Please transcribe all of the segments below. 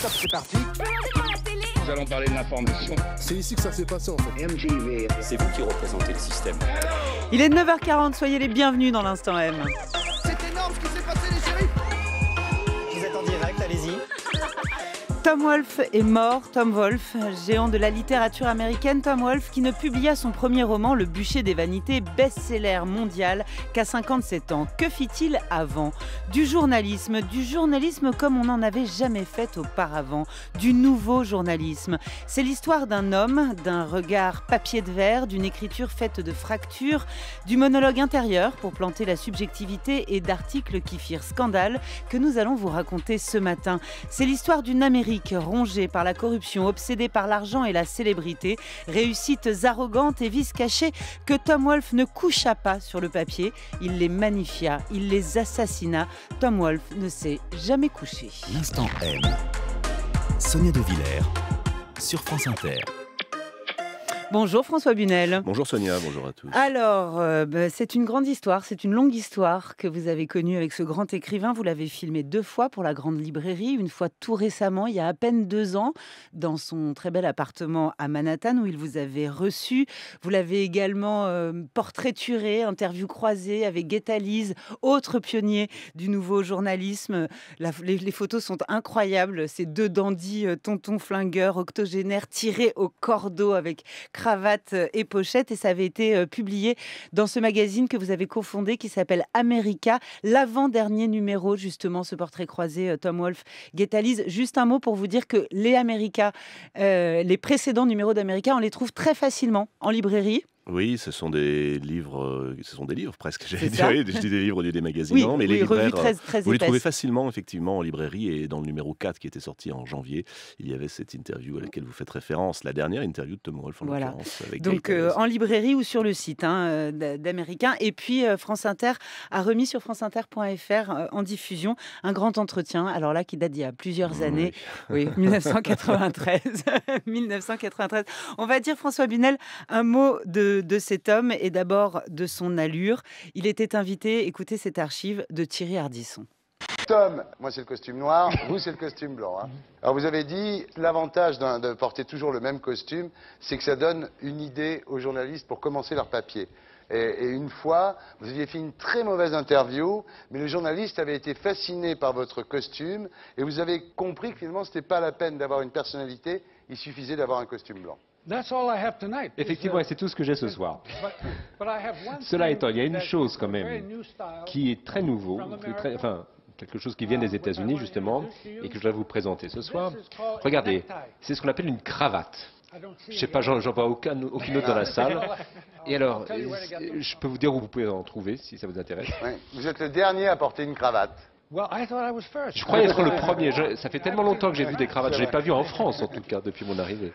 stop, c'est parti. Nous allons parler de l'information. C'est ici que ça s'est passé en fait. MTV. C'est vous qui représentez le système. Il est 9h40, soyez les bienvenus dans l'instant M. Tom Wolfe est mort, Tom Wolfe, géant de la littérature américaine, Tom Wolfe qui ne publia son premier roman, Le bûcher des vanités, best-seller mondial, qu'à 57 ans. Que fit-il avant? Du journalisme, du journalisme comme on n'en avait jamais fait auparavant, du nouveau journalisme. C'est l'histoire d'un homme, d'un regard papier de verre, d'une écriture faite de fractures, du monologue intérieur pour planter la subjectivité et d'articles qui firent scandale que nous allons vous raconter ce matin. C'est l'histoire d'une Rongée par la corruption, obsédée par l'argent et la célébrité, réussites arrogantes et vices cachés que Tom Wolfe ne coucha pas sur le papier, il les magnifia, il les assassina. Tom Wolfe ne s'est jamais couché. L'instant M. Sonia De Villers sur France Inter. Bonjour François Bunel. Bonjour Sonia, bonjour à tous. Alors, euh, bah, c'est une grande histoire, c'est une longue histoire que vous avez connue avec ce grand écrivain. Vous l'avez filmé deux fois pour la Grande Librairie, une fois tout récemment, il y a à peine deux ans, dans son très bel appartement à Manhattan où il vous avait reçu. Vous l'avez également euh, portraituré, interview croisée avec Guetta Lise, autre pionnier du nouveau journalisme. La- les, les photos sont incroyables, ces deux dandys, euh, tonton flingueur, octogénaire, tirés au cordeau avec cravate euh, et pochette et ça avait été euh, publié dans ce magazine que vous avez cofondé qui s'appelle America, l'avant-dernier numéro justement ce portrait croisé euh, Tom Wolfe, Guetalise. Juste un mot pour vous dire que les America, les précédents numéros d'America, on les trouve très facilement en librairie. Oui, ce sont des livres, euh, ce sont des livres presque. J'allais dire, je dis des livres, des, magazines, mais les libraires, très, euh, très vous les trouvez facilement effectivement en librairie et dans le numéro 4 qui était sorti en janvier, il y avait cette interview à laquelle vous faites référence, la dernière interview de Tom Wolfe en Voilà. l'occurrence. Donc euh, en librairie ou sur le site hein, d'Américain. Et puis euh, France Inter a remis sur franceinter.fr euh, en diffusion un grand entretien, alors là qui date d'il y a plusieurs années, oui, 1993. 1993. On va dire, François Bunel, un mot de, de cet homme et d'abord de son allure. Il était invité, écoutez cette archive de Thierry Ardisson. Tom, moi c'est le costume noir, vous c'est le costume blanc. hein. Alors vous avez dit, l'avantage de porter toujours le même costume, c'est que ça donne une idée aux journalistes pour commencer leur papier. Et, et une fois, vous aviez fait une très mauvaise interview, mais le journaliste avait été fasciné par votre costume, et vous avez compris que finalement ce n'était pas la peine d'avoir une personnalité, il suffisait d'avoir un costume blanc. Effectivement, et c'est tout ce que j'ai ce soir. Cela étant, il y a une chose quand même qui est très nouveau, très- enfin, quelque chose qui vient des États-Unis justement, et que je dois vous présenter ce soir. Regardez, c'est ce qu'on appelle une cravate. Je sais pas, j'en vois aucun, aucune autre dans la salle. Et alors, je peux vous dire où vous pouvez en trouver si ça vous intéresse. Vous êtes le dernier à porter une cravate. Je croyais être le premier. Je- ça fait tellement longtemps que j'ai vu des cravates. Je l'ai pas vu en France en tout cas depuis mon arrivée.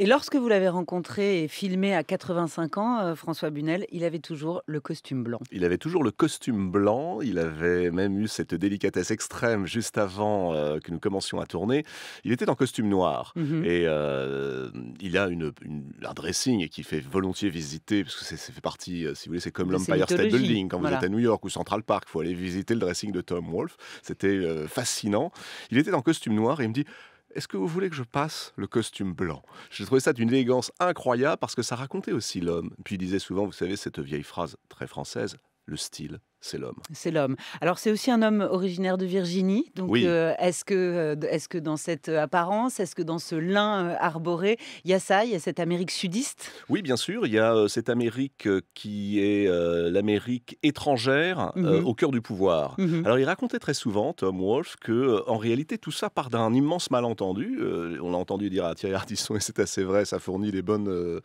Et lorsque vous l'avez rencontré et filmé à 85 ans, euh, François Bunel, il avait toujours le costume blanc. Il avait toujours le costume blanc, il avait même eu cette délicatesse extrême juste avant euh, que nous commencions à tourner. Il était en costume noir Mhm. et euh, il a une, une- un dressing qui fait volontiers visiter, parce que c'est- ça fait partie, si vous voulez, c'est comme l'Empire State Building quand voilà. vous êtes à New York ou Central Park, il faut aller visiter le dressing de Tom Wolfe. C'était fascinant. Il était en costume noir et il me dit est-ce que vous voulez que je passe le costume blanc? J'ai trouvé ça d'une élégance incroyable parce que ça racontait aussi l'homme. Puis il disait souvent, vous savez, cette vieille phrase très française, le style, c'est l'homme. C'est l'homme. Alors c'est aussi un homme originaire de Virginie. Donc Oui. euh, est-ce que euh, est-ce que dans cette euh, apparence, est-ce que dans ce lin arboré, il y a ça, il y a cette Amérique sudiste? Oui, bien sûr, il y a cette Amérique qui est euh, l'Amérique étrangère euh, Mhm. au cœur du pouvoir. Mhm. Alors il racontait très souvent, Tom Wolfe, que en réalité tout ça part d'un immense malentendu. On l'a entendu dire à Thierry Ardisson, et c'est assez vrai, ça fournit les bonnes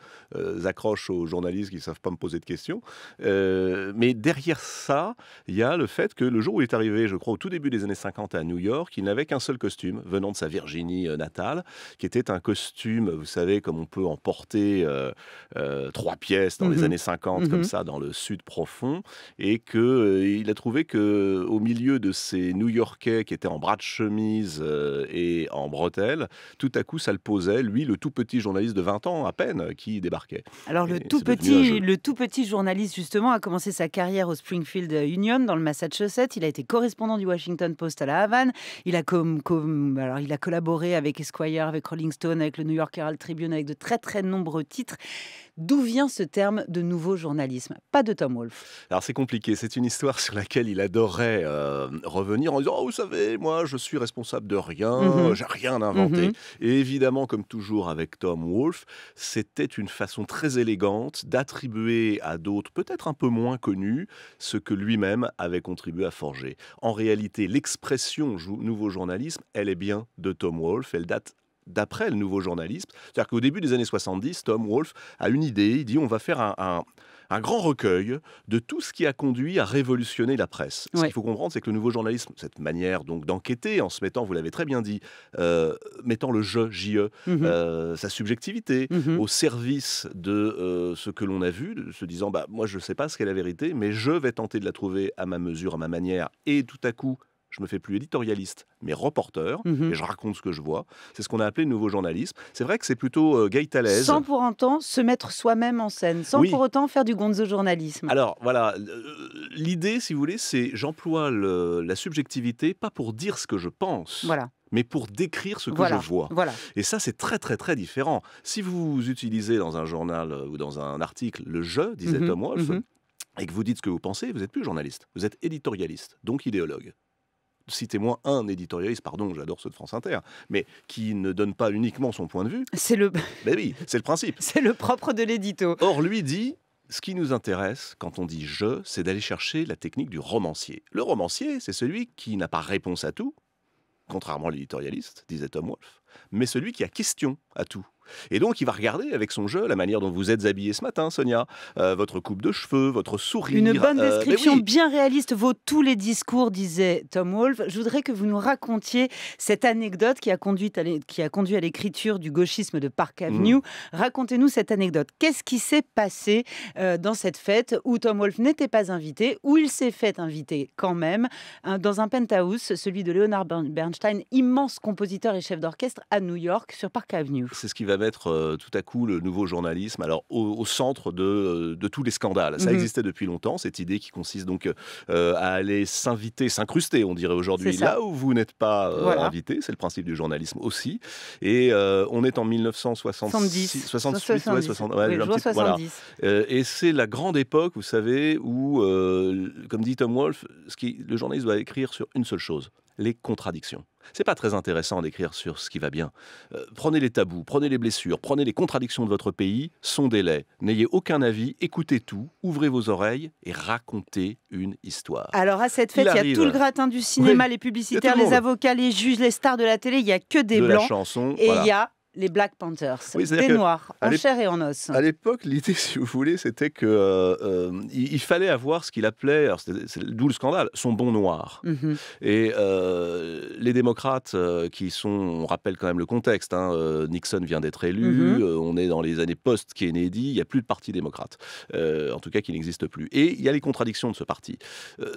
accroches aux journalistes qui ne savent pas me poser de questions. Mais derrière ça, il y a le fait que le jour où il est arrivé, je crois au tout début des années 50 à New York, il n'avait qu'un seul costume venant de sa Virginie euh, natale, qui était un costume, vous savez, comme on peut en porter euh, euh, trois pièces dans Mhm. les années 50, Mhm. comme ça, dans le sud profond, et que euh, il a trouvé que au milieu de ces New-Yorkais qui étaient en bras de chemise et en bretelles, tout à coup, ça le posait, lui, le tout petit journaliste de 20 ans à peine, qui débarquait. Alors le tout petit, le tout petit journaliste justement a commencé sa carrière au Springfield Union dans le Massachusetts. Il a été correspondant du Washington Post à la Havane. Il a, collaboré avec Esquire, avec Rolling Stone, avec le New York Herald Tribune, avec de très très nombreux titres. D'où vient ce terme de nouveau journalisme? Pas de Tom Wolfe. Alors c'est compliqué, c'est une histoire sur laquelle il adorerait euh, revenir en disant oh, vous savez, moi je suis responsable de rien, mhm. j'ai rien inventé. Mhm. Et évidemment, comme toujours avec Tom Wolfe, c'était une façon très élégante d'attribuer à d'autres, peut-être un peu moins connus, ce que lui-même avait contribué à forger. En réalité, l'expression nouveau journalisme, elle est bien de Tom Wolfe, elle date d'après le nouveau journalisme. C'est-à-dire qu'au début des années 70, Tom Wolfe a une idée, il dit on va faire un, grand recueil de tout ce qui a conduit à révolutionner la presse. Ce qu'il faut comprendre, c'est que le nouveau journalisme, cette manière donc d'enquêter en se mettant, vous l'avez très bien dit, euh, mettant le jeu, JE, mhm. euh, sa subjectivité mhm. au service de euh, ce que l'on a vu, se disant bah moi je ne sais pas ce qu'est la vérité, mais je vais tenter de la trouver à ma mesure, à ma manière, et tout à coup je me fais plus éditorialiste, mais reporter, mhm. et je raconte ce que je vois. C'est ce qu'on a appelé le nouveau journalisme. C'est vrai que c'est plutôt euh. Sans pour autant se mettre soi-même en scène, sans pour autant faire du gonzo journalisme. Alors voilà, euh, l'idée, si vous voulez, c'est j'emploie la subjectivité pas pour dire ce que je pense. Voilà mais pour décrire ce que je vois. Voilà. Et ça, c'est très, très, très différent. Si vous utilisez dans un journal euh, ou dans un article le je, disait mhm, Tom Wolfe, mhm. et que vous dites ce que vous pensez, vous n'êtes plus journaliste, vous êtes éditorialiste, donc idéologue citez-moi un éditorialiste, pardon, j'adore ceux de France Inter, mais qui ne donne pas uniquement son point de vue. C'est le. Ben oui, c'est le principe. c'est le propre de l'édito. Or, lui dit. Ce qui nous intéresse quand on dit je, c'est d'aller chercher la technique du romancier. Le romancier, c'est celui qui n'a pas réponse à tout, contrairement à l'éditorialiste, disait Tom Wolfe, mais celui qui a question à tout. Et donc, il va regarder avec son jeu la manière dont vous êtes habillée ce matin, Sonia, euh, votre coupe de cheveux, votre sourire. Une bonne euh, description bien réaliste vaut tous les discours, disait Tom Wolfe. Je voudrais que vous nous racontiez cette anecdote qui a conduit à, l'écriture du gauchisme de Park mm. Avenue. Racontez-nous cette anecdote. Qu'est-ce qui s'est passé euh, dans cette fête où Tom Wolfe n'était pas invité, où il s'est fait inviter quand même, dans un penthouse, celui de Leonard Bernstein, immense compositeur et chef d'orchestre à New York, sur Park Avenue? C'est ce qui va mettre euh, tout à coup le nouveau journalisme alors au, centre de, de, tous les scandales. Ça mhm. existait depuis longtemps, cette idée qui consiste donc euh, à aller s'inviter, s'incruster, on dirait aujourd'hui, là où vous n'êtes pas euh, invité. C'est le principe du journalisme aussi. Et on est en 1966, 68, 70. et c'est la grande époque, vous savez, où, comme dit Tom Wolfe, ce qui, le journaliste doit écrire sur une seule chose les contradictions. C'est pas très intéressant d'écrire sur ce qui va bien. Euh, prenez les tabous, prenez les blessures, prenez les contradictions de votre pays, sondez-les. N'ayez aucun avis, écoutez tout, ouvrez vos oreilles et racontez une histoire. Alors à cette fête, il, y a tout le gratin du cinéma, les publicitaires, les avocats, les juges, les stars de la télé, il y a que des de blancs. La chanson, et il y a les Black Panthers, des noirs, en chair et en os. À l'époque, l'idée, si vous voulez, c'était que euh, euh, il, fallait avoir ce qu'il appelait, d'où le scandale, son bon noir. Mhm. Et euh, les démocrates, qui sont, on rappelle quand même le contexte, hein, Nixon vient d'être élu, mhm. on est dans les années post-Kennedy, il n'y a plus de parti démocrate, en tout cas qui n'existe plus. Et il y a les contradictions de ce parti.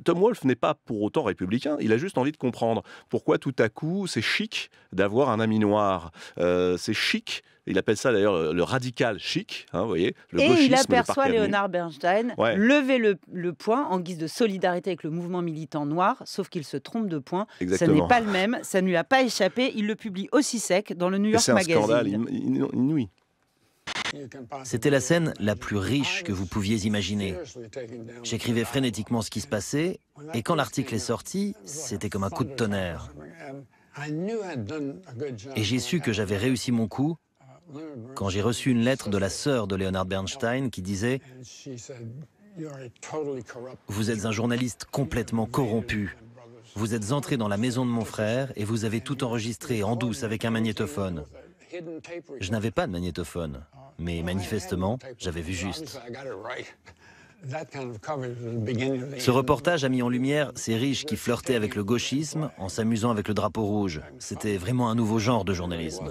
Tom Wolfe n'est pas pour autant républicain, il a juste envie de comprendre pourquoi tout à coup c'est chic d'avoir un ami noir c'est chic. Il appelle ça d'ailleurs le radical chic, hein, vous voyez. Le et il aperçoit Léonard Bernstein lever le, le, poing en guise de solidarité avec le mouvement militant noir, sauf qu'il se trompe de point. Ça n'est pas le même, ça ne lui a pas échappé. Il le publie aussi sec dans le New York Magazine. C'est un scandale inouï. C'était la scène la plus riche que vous pouviez imaginer. J'écrivais frénétiquement ce qui se passait, et quand l'article est sorti, c'était comme un coup de tonnerre. Et j'ai su que j'avais réussi mon coup quand j'ai reçu une lettre de la sœur de Leonard Bernstein qui disait Vous êtes un journaliste complètement corrompu. Vous êtes entré dans la maison de mon frère et vous avez tout enregistré en douce avec un magnétophone. Je n'avais pas de magnétophone, mais manifestement, j'avais vu juste. Ce reportage a mis en lumière ces riches qui flirtaient avec le gauchisme en s'amusant avec le drapeau rouge. C'était vraiment un nouveau genre de journalisme.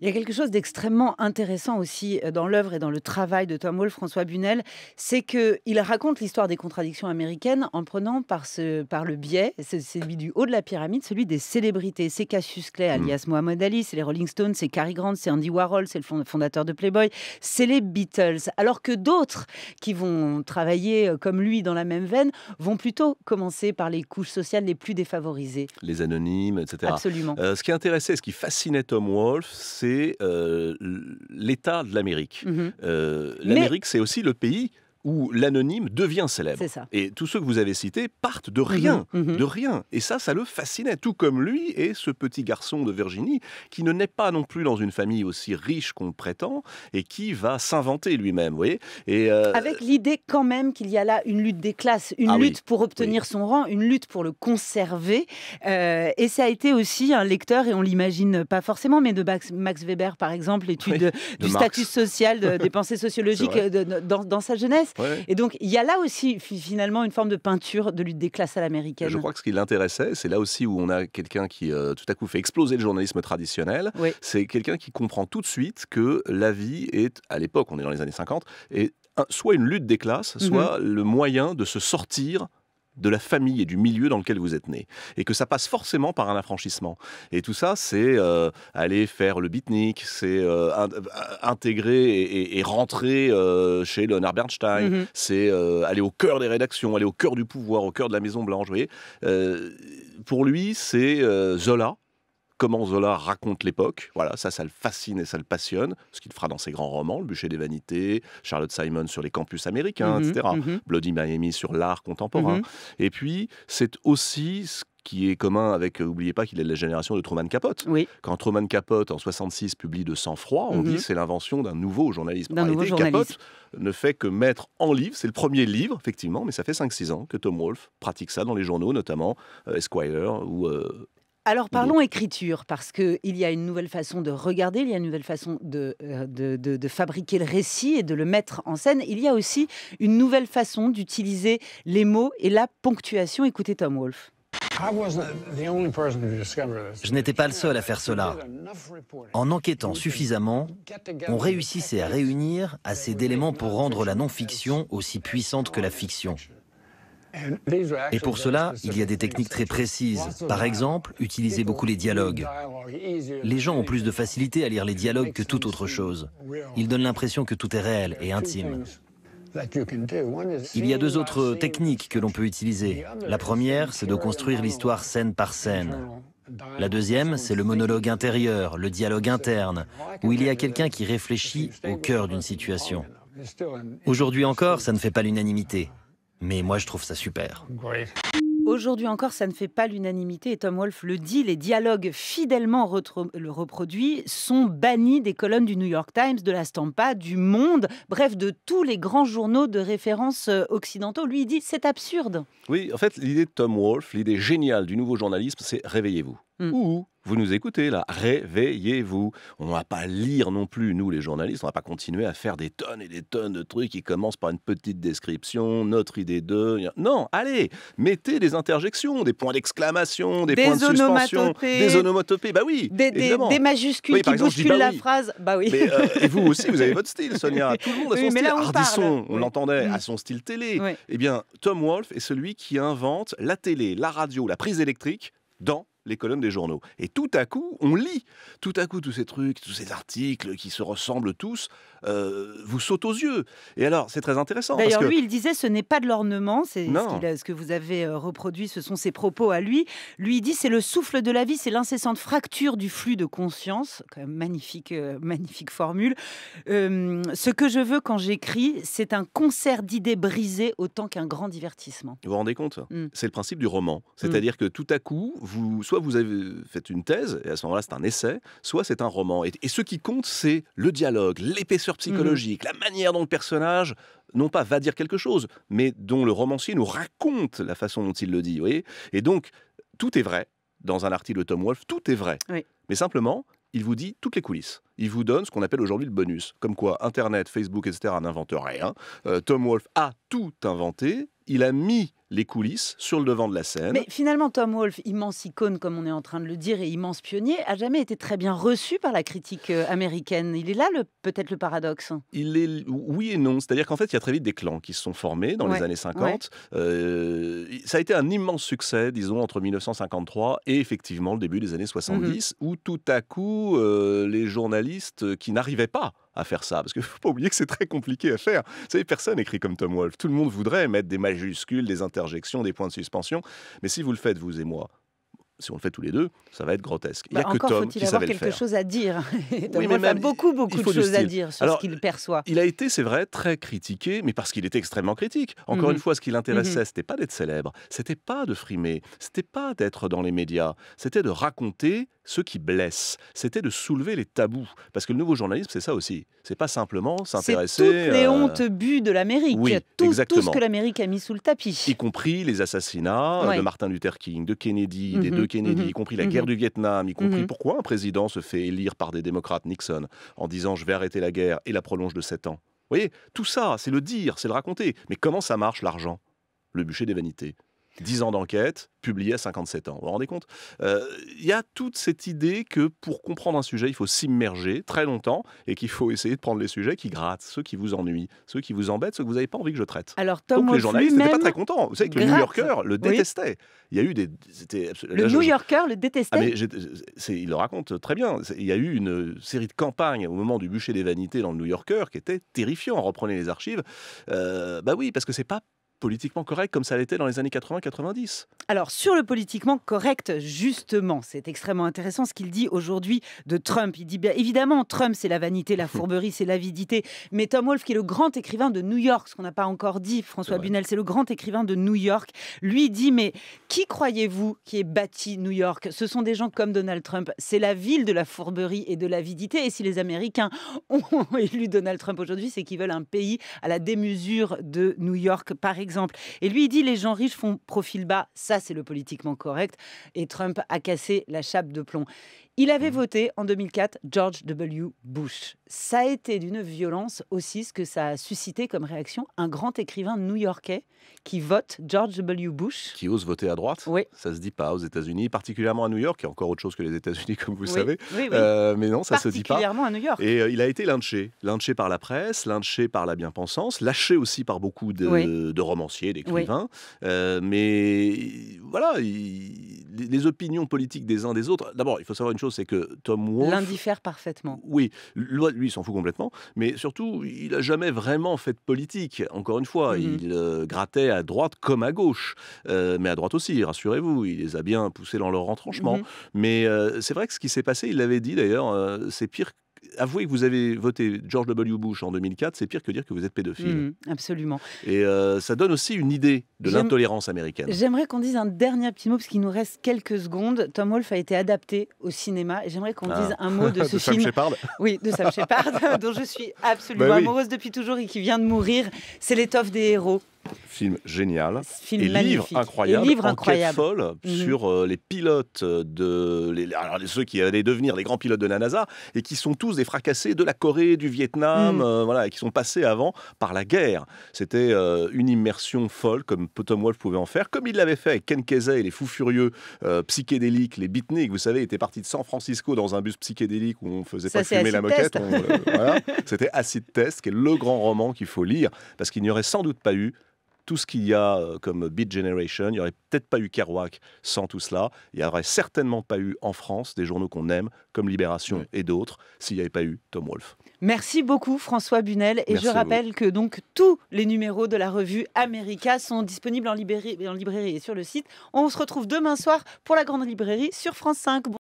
Il y a quelque chose d'extrêmement intéressant aussi euh, dans l'œuvre et dans le travail de Tom Wolfe, François Bunel, c'est qu'il raconte l'histoire des contradictions américaines en prenant par, ce, par le biais, c'est celui du haut de la pyramide, celui des célébrités. C'est Cassius Clay, Mm. alias Muhammad Ali, c'est les Rolling Stones, c'est Cary Grant, c'est Andy Warhol, c'est le fond- fondateur de Playboy, c'est les Beatles. Alors que d'autres qui vont travailler euh, comme lui dans la même veine vont plutôt commencer par les couches sociales les plus défavorisées. Les anonymes, etc. Absolument. Euh, ce qui intéressait, ce qui fascinait Tom Wolfe, c'est euh, l'état de l'Amérique. Mhm. Euh, Mais- L'Amérique, c'est aussi le pays où l'anonyme devient célèbre. Ça. Et tous ceux que vous avez cités partent de rien, Mhm, mhm. de rien. Et ça, ça le fascinait, tout comme lui et ce petit garçon de Virginie, qui ne naît pas non plus dans une famille aussi riche qu'on prétend, et qui va s'inventer lui-même, vous voyez et, euh, Avec l'idée quand même qu'il y a là une lutte des classes, une Ah oui, lutte pour obtenir son rang, une lutte pour le conserver. Euh, et ça a été aussi un lecteur, et on l'imagine pas forcément, mais de Max, Weber par exemple, l'étude Oui, du Marx. statut social, de- des pensées sociologiques euh, de- dans, dans sa jeunesse. Ouais. Et donc il y a là aussi fi- finalement une forme de peinture de lutte des classes à l'américaine. Je crois que ce qui l'intéressait, c'est là aussi où on a quelqu'un qui euh, tout à coup fait exploser le journalisme traditionnel. Oui. C'est quelqu'un qui comprend tout de suite que la vie est, à l'époque, on est dans les années 50, est un- soit une lutte des classes, soit le moyen de se sortir de la famille et du milieu dans lequel vous êtes né. Et que ça passe forcément par un affranchissement. Et tout ça, c'est euh, aller faire le beatnik, c'est euh, euh, intégrer et, et- et rentrer euh, chez Leonard Bernstein, Mhm. c'est aller au cœur des rédactions, aller au cœur du pouvoir, au cœur de la Maison Blanche. Vous voyez pour lui, c'est Zola. Comment Zola raconte l'époque, voilà, ça, ça le fascine et ça le passionne, ce qu'il fera dans ses grands romans, Le bûcher des vanités, Charlotte Simon sur les campus américains, Mhm, etc. mhm. Bloody Miami sur l'art contemporain. Mhm. Et puis, c'est aussi ce qui est commun avec, euh, oubliez pas qu'il est de la génération de Truman Capote. Oui, Quand Truman Capote, en 66, publie De sang-froid, on Mhm. dit c'est l'invention d'un nouveau journalisme. En réalité. Capote ne fait que mettre en livre, c'est le premier livre, effectivement, mais ça fait 5-6 ans que Tom Wolfe pratique ça dans les journaux, notamment euh, Esquire ou... euh, Alors parlons écriture, parce qu'il y a une nouvelle façon de regarder, il y a une nouvelle façon de, euh, de, de- de fabriquer le récit et de le mettre en scène. Il y a aussi une nouvelle façon d'utiliser les mots et la ponctuation. Écoutez Tom Wolfe. Je n'étais pas le seul à faire cela. En enquêtant suffisamment, on réussissait à réunir assez d'éléments pour rendre la non-fiction aussi puissante que la fiction. Et pour cela, il y a des techniques très précises. Par exemple, utiliser beaucoup les dialogues. Les gens ont plus de facilité à lire les dialogues que toute autre chose. Ils donnent l'impression que tout est réel et intime. Il y a deux autres techniques que l'on peut utiliser. La première, c'est de construire l'histoire scène par scène. La deuxième, c'est le monologue intérieur, le dialogue interne, où il y a quelqu'un qui réfléchit au cœur d'une situation. Aujourd'hui encore, ça ne fait pas l'unanimité. Mais moi, je trouve ça super. Aujourd'hui encore, ça ne fait pas l'unanimité et Tom Wolfe le dit, les dialogues fidèlement le reproduits sont bannis des colonnes du New York Times, de la Stampa, du Monde, bref, de tous les grands journaux de référence euh, occidentaux. Lui, il dit c'est absurde. Oui, en fait, l'idée de Tom Wolfe, l'idée géniale du nouveau journalisme, c'est réveillez-vous. Mm. Vous nous écoutez là, réveillez-vous. On ne va pas lire non plus, nous les journalistes, on ne va pas continuer à faire des tonnes et des tonnes de trucs qui commencent par une petite description, notre idée de... Non, allez, mettez des interjections, des points d'exclamation, des, Des points de suspension, onomatopées. des onomatopées. Bah oui, Des, des- des majuscules Oui, qui exemple, bousculent bah la phrase. Bah oui. Mais, euh, et vous aussi, vous avez votre style, Sonia. Tout le monde a son Oui, style. là, on Ardisson, on l'entendait, à son style télé. Eh bien, Tom Wolfe est celui qui invente la télé, la radio, la prise électrique dans les colonnes des journaux. Et tout à coup, on lit. Tout à coup, tous ces trucs, tous ces articles qui se ressemblent tous, euh, vous sautent aux yeux. Et alors, c'est très intéressant. D'ailleurs, que- lui, il disait ce n'est pas de l'ornement, c'est ce, que vous avez euh, reproduit, ce sont ses propos à lui. Lui, il dit c'est le souffle de la vie, c'est l'incessante fracture du flux de conscience. Quand même magnifique, euh, magnifique formule. Euh, ce que je veux quand j'écris, c'est un concert d'idées brisées autant qu'un grand divertissement. Vous vous rendez compte? Mm. C'est le principe du roman. C'est-à-dire que tout à coup, vous, soit vous avez fait une thèse, et à ce moment-là, c'est un essai, soit c'est un roman. Et, et ce qui compte, c'est le dialogue, l'épaisseur psychologique, la manière dont le personnage, non pas va dire quelque chose, mais dont le romancier nous raconte la façon dont il le dit. vous voyez et donc, tout est vrai. Dans un article de Tom Wolfe, tout est vrai. Oui. Mais simplement, il vous dit toutes les coulisses. Il vous donne ce qu'on appelle aujourd'hui le bonus. Comme quoi, Internet, Facebook, etc. n'inventent rien. Euh, Tom Wolfe a tout inventé. il a mis les coulisses sur le devant de la scène. Mais finalement, Tom Wolfe, immense icône, comme on est en train de le dire, et immense pionnier, a jamais été très bien reçu par la critique euh, américaine. Il est là peut-être le paradoxe? Il est oui et non. C'est-à-dire qu'en fait, il y a très vite des clans qui se sont formés dans les années 50. Euh, ça a été un immense succès, disons, entre 1953 et effectivement le début des années 70, mhm. où tout à coup, euh, les journalistes qui n'arrivaient pas à faire ça. Parce qu'il ne faut pas oublier que c'est très compliqué à faire. Vous savez, personne écrit comme Tom Wolfe. Tout le monde voudrait mettre des majuscules, des interjections, des points de suspension. Mais si vous le faites, vous et moi, si on le fait tous les deux, ça va être grotesque. Il n'y a bah, que Tom qui savait le faire. quelque chose à dire. oui, mais a beaucoup, beaucoup de choses à dire sur ce qu'il perçoit. Il a été, c'est vrai, très critiqué, mais parce qu'il était extrêmement critique. Encore mhm. une fois, ce qui l'intéressait, mhm. c'était pas d'être célèbre, c'était pas de frimer, c'était pas d'être dans les médias, c'était de raconter ce qui blesse, c'était de soulever les tabous. Parce que le nouveau journalisme, c'est ça aussi. C'est pas simplement s'intéresser. C'est toutes les hontes bues de l'Amérique. Oui, tout, tout, ce que l'Amérique a mis sous le tapis. Y compris les assassinats de Martin Luther King, de Kennedy, des mhm. deux Kennedy, y compris la guerre du Vietnam, y compris pourquoi un président se fait élire par des démocrates, Nixon, en disant je vais arrêter la guerre et la prolonge de 7 ans. Vous voyez, tout ça, c'est le dire, c'est le raconter. Mais comment ça marche l'argent? Le bûcher des vanités. 10 ans d'enquête, publié à 57 ans. Vous vous rendez compte? Euh, Il y a toute cette idée que pour comprendre un sujet, il faut s'immerger très longtemps et qu'il faut essayer de prendre les sujets qui grattent, ceux qui vous ennuient, ceux qui vous embêtent, ceux que vous n'avez pas envie que je traite. Alors, Tom Donc les journalistes n'étaient pas très contents. Vous savez que le New Yorker le détestait. Il y a eu des. Le New Yorker le détestait. Ah, mais il le raconte très bien. Il y a eu une série de campagnes au moment du bûcher des vanités dans le New Yorker qui était terrifiant. Reprenez les archives. Euh, bah oui, parce que c'est pas politiquement correct comme ça l'était dans les années 80-90. Alors sur le politiquement correct, justement, c'est extrêmement intéressant ce qu'il dit aujourd'hui de Trump. Il dit bien évidemment, Trump c'est la vanité, la fourberie, c'est l'avidité, mais Tom Wolfe qui est le grand écrivain de New York, ce qu'on n'a pas encore dit, François Bunel, c'est le grand écrivain de New York, lui dit mais qui croyez-vous qui est bâti New York? Ce sont des gens comme Donald Trump, c'est la ville de la fourberie et de l'avidité. Et si les Américains ont élu Donald Trump aujourd'hui, c'est qu'ils veulent un pays à la démesure de New York par exemple exemple. Et lui, il dit les gens riches font profil bas. Ça, c'est le politiquement correct. Et Trump a cassé la chape de plomb. Il avait mmh. voté en 2004 George W. Bush. Ça a été d'une violence aussi ce que ça a suscité comme réaction un grand écrivain new-yorkais qui vote George W. Bush. Qui ose voter à droite Oui. Ça se dit pas aux États-Unis, particulièrement à New York, qui est encore autre chose que les États-Unis, comme vous le savez. Oui, euh, mais non, ça se dit pas. Particulièrement à New York. Et euh, il a été lynché. Lynché par la presse, lynché par la bien-pensance, lâché aussi par beaucoup de, romanciers, d'écrivains. Euh, mais voilà, les opinions politiques des uns des autres. D'abord, il faut savoir une chose c'est que Tom Wolfe... L'indiffère parfaitement. Oui, lui, il s'en fout complètement, mais surtout, il n'a jamais vraiment fait de politique. Encore une fois, mhm. il euh, grattait à droite comme à gauche, euh, mais à droite aussi, rassurez-vous, il les a bien poussés dans leur retranchement. Mhm. Mais euh, c'est vrai que ce qui s'est passé, il l'avait dit d'ailleurs, c'est pire avouez que vous avez voté George W. Bush en 2004, c'est pire que dire que vous êtes pédophile. Mmh, absolument. Et euh, ça donne aussi une idée de l'intolérance américaine. J'aimerais qu'on dise un dernier petit mot, parce qu'il nous reste quelques secondes. Tom Wolfe a été adapté au cinéma, et j'aimerais qu'on dise ah. un mot de ce film. Sam Shepard Oui, de Sam Shepard, dont je suis absolument bah amoureuse depuis toujours et qui vient de mourir. C'est l'étoffe des héros. Film génial. Film et livre incroyable. Et livre incroyable. folle mhm. sur euh, les pilotes de. Les, alors, ceux qui allaient devenir les grands pilotes de la NASA et qui sont tous des fracassés de la Corée, du Vietnam, mhm. euh, voilà, et qui sont passés avant par la guerre. C'était euh, une immersion folle, comme Tom Wolfe pouvait en faire, comme il l'avait fait avec Ken Kesey et les fous furieux psychédéliques, les beatniks. Vous savez, étaient partis de San Francisco dans un bus psychédélique où on faisait pas fumer la moquette. C'était Acid Test, qui est le grand roman qu'il faut lire, parce qu'il n'y aurait sans doute pas eu tout ce qu'il y a euh, comme Beat Generation. Il n'y aurait peut-être pas eu Kerouac sans tout cela. Il n'y aurait certainement pas eu en France des journaux qu'on aime, comme Libération et d'autres, s'il n'y avait pas eu Tom Wolfe. Merci beaucoup François Bunel. Et je rappelle que donc tous les numéros de la revue America sont disponibles en librairie, en librairie et sur le site. On se retrouve demain soir pour la grande librairie sur France 5.